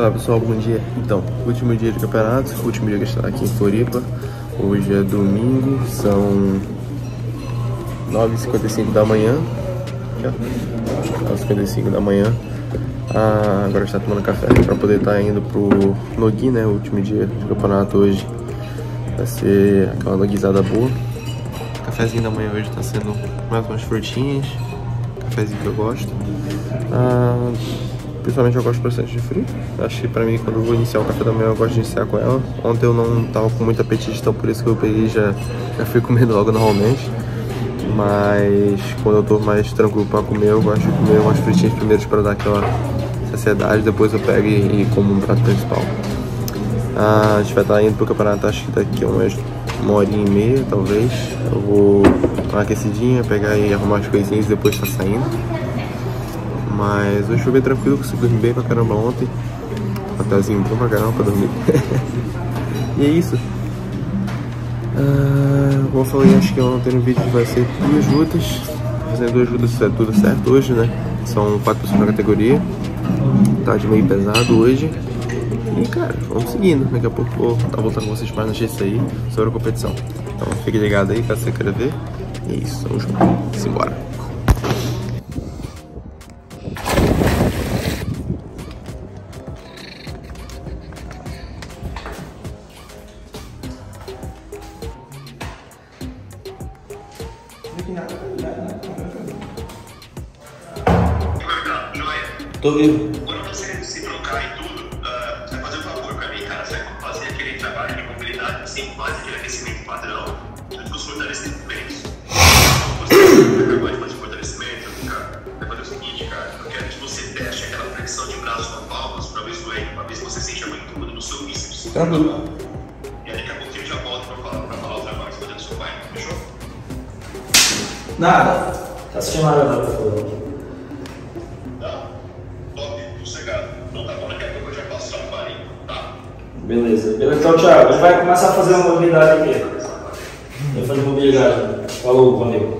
Fala pessoal, bom dia. Então, último dia de campeonato, último dia que está aqui em Floripa. Hoje é domingo, são 9h55 da manhã. 9h55 da manhã. Ah, agora está tomando café para poder estar tá indo pro Nogui, né? O último dia de campeonato hoje. Vai ser aquela noguizada boa. cafezinho da manhã hoje está sendo mais umas frutinhas. Cafezinho que eu gosto. Ah, Principalmente eu gosto bastante de frio. Acho que pra mim, quando eu vou iniciar o café da manhã, eu gosto de iniciar com ela. Ontem eu não tava com muito apetite, então por isso que eu peguei já, já fui comendo logo normalmente. Mas quando eu tô mais tranquilo pra comer, eu gosto de comer umas fritinhas primeiro para dar aquela saciedade, depois eu pego e, e como um prato principal. Ah, a gente vai estar tá indo pro campeonato, acho que daqui a umas uma horinha e meia, talvez. Eu vou dar uma aquecidinha, pegar e arrumar as coisinhas e depois tá saindo. Mas hoje bem tranquilo, consegui dormir bem pra caramba ontem. Hotelzinho bom pra caramba pra dormir. e é isso. Uh, como eu falei, acho que ontem no vídeo vai ser duas lutas. Fazendo duas lutas é tudo certo hoje, né? São quatro pessoas na categoria. Tá de meio pesado hoje. E cara, vamos seguindo. Daqui a pouco vou estar tá voltando com vocês mais notícias aí sobre a competição. Então fique ligado aí caso você queira ver. E é isso, vamos junto. Simbora. Tô vivo. Quando você se trocar e tudo, uh, você vai fazer um favor pra mim, cara. Você vai fazer aquele trabalho de mobilidade, assim, faz aquele aquecimento padrão, com os fortalecimentos. Você vai acabar de fazer fortalecimento, cara. Vai fazer o seguinte, cara. Eu quero que você teste aquela flexão de braço com palmas pra ver se doer, pra ver se você sente a abertura no seu bíceps. Tranquilo. E aí daqui a pouquinho eu já volto pra falar, pra falar o trabalho que você seu pai, fechou? Nada. Tá assistindo nada agora, por favor. Então, Thiago, a gente vai começar a fazer uma mobilidade aqui. Vai fazer mobilidade. Falou, valeu.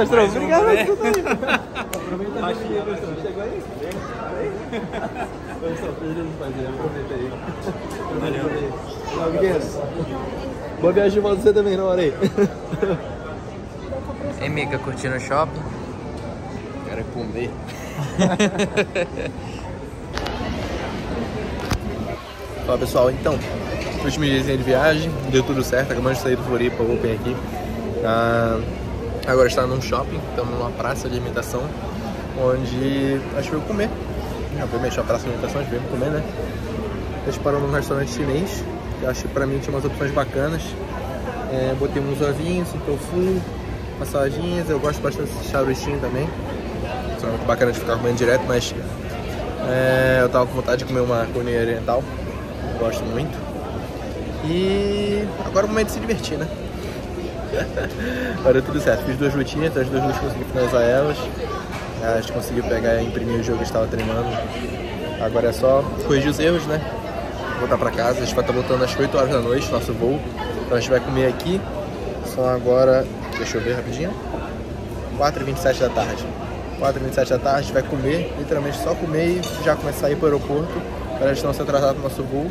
Mestrão. Mais Obrigado por tudo aí. Aproveita aí, mestrão. Chegou aí? Mestrão, fazer. Aproveita aí. Valeu. Boa viagem de volta você também, na hora aí. Ei, Mica, curtindo o shopping? Quero comer. Fala pessoal, então, último dia de viagem, deu tudo certo, acabamos de sair do Floripa Open aqui. Ah, agora está num shopping, estamos numa praça de alimentação, onde a gente veio comer. Obviamente uma praça de alimentação, a gente veio comer, né? A gente parou num restaurante chinês, que acho que pra mim tinha umas opções bacanas. É, botei uns ovinhos, um tofu, umas saladinhas, eu gosto bastante de charutinho também. Isso é muito bacana de ficar comendo direto, mas é, eu tava com vontade de comer uma culinária oriental, gosto muito. E agora é o momento de se divertir, né? Agora deu tudo certo, fiz duas lutinhas, as duas lutas consegui finalizar elas. A gente conseguiu pegar e imprimir o jogo que estava treinando. Agora é só corrigir os erros, né? Voltar pra casa, a gente vai estar voltando às 8 horas da noite, nosso voo. Então a gente vai comer aqui. São agora, deixa eu ver rapidinho, 4h27 da tarde. 4h27 da tarde, a gente vai comer, literalmente só comer e já começar a ir pro aeroporto para a gente não se atrasar pro nosso voo.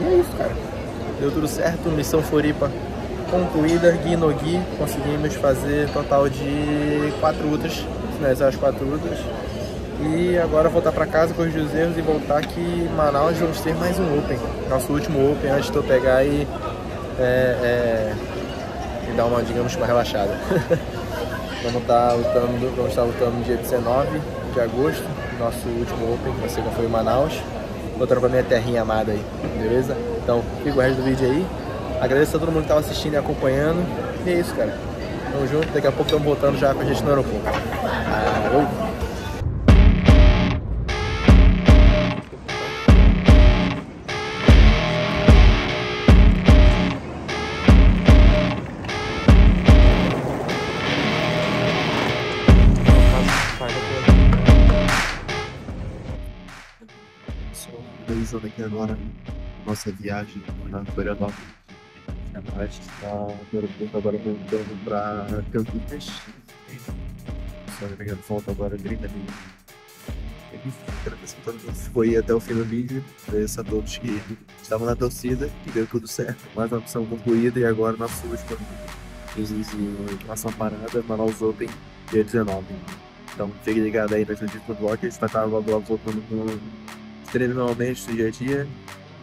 E é isso, cara. Deu tudo certo, missão Floripa concluída, Gui no Gui, conseguimos fazer total de 4 ultras, finalizar as 4 ultras. E agora voltar para casa, corrigir os erros e voltar que em Manaus vamos ter mais um Open. Nosso último Open antes de eu pegar e, é, é, e dar uma, digamos, uma relaxada. vamos estar lutando, vamos estar lutando no dia 19 de agosto, nosso último Open, que vai ser foi em Manaus. Voltando pra minha terrinha amada aí, beleza? Então, fica o resto do vídeo aí. Agradeço a todo mundo que estava assistindo e acompanhando. E é isso, cara. Tamo junto, daqui a pouco estamos voltando já com a gente no aeroporto. Alô! Só finalizando aqui agora nossa viagem na Florianópolis. A gente está aeroporto agora voltando para Campinas. Me engano, falta agora 30 minutos. Agradeço a todo mundo que foi até o fim do vídeo. Agradeço a todos que estavam na torcida e deu tudo certo. Mais uma missão concluída e agora nosso último nossa parada, Manaus Open, dia 19. Então fique ligado aí nas notícias do blog, a gente vai estar logo voltando com no dia a dia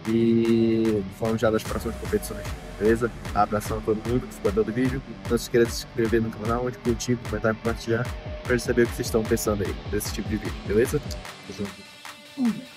e falando já das próximas competições, beleza? Abração a todo mundo que ficou até o vídeo. Não se esqueça de se inscrever no canal, de curtir, comentar e compartilhar para saber o que vocês estão pensando aí desse tipo de vídeo, beleza? Tamo junto.